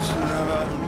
never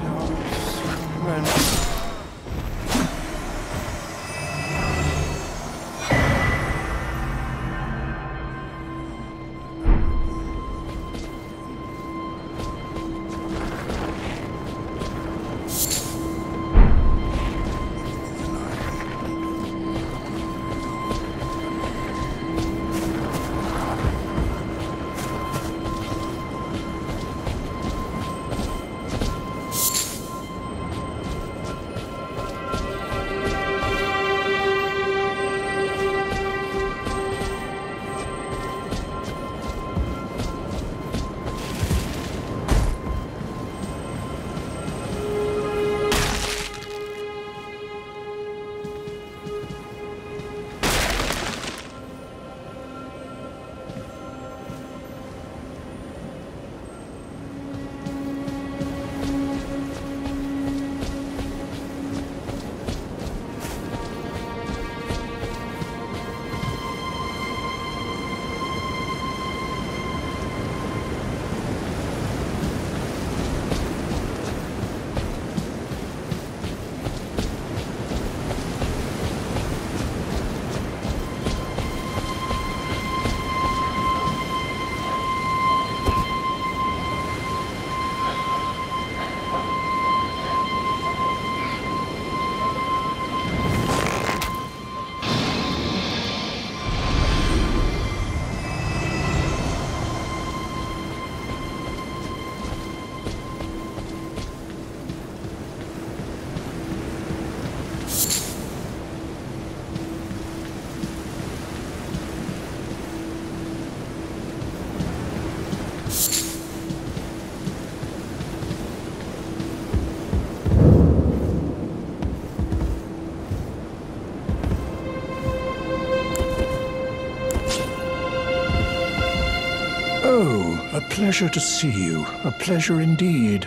pleasure to see you. A pleasure indeed.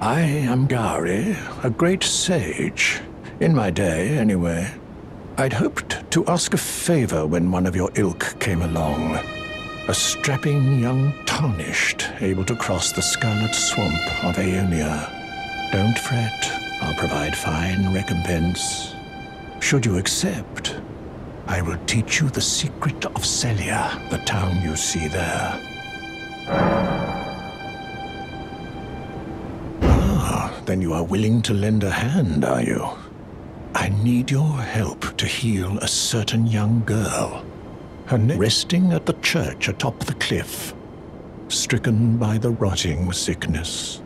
I am Gowry, a great sage. In my day, anyway. I'd hoped to ask a favor when one of your ilk came along. A strapping young tarnished, able to cross the scarlet swamp of Aeonia. Don't fret, I'll provide fine recompense. Should you accept, I will teach you the secret of Sellia, the town you see there. Ah, then you are willing to lend a hand, are you? I need your help to heal a certain young girl. Her neck resting at the church atop the cliff, stricken by the rotting sickness.